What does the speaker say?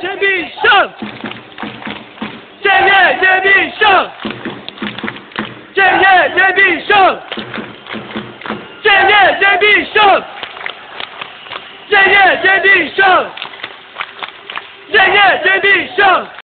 坚必胜，建业坚必胜，建业坚必胜，建业坚必胜，建业坚必胜，建业必胜。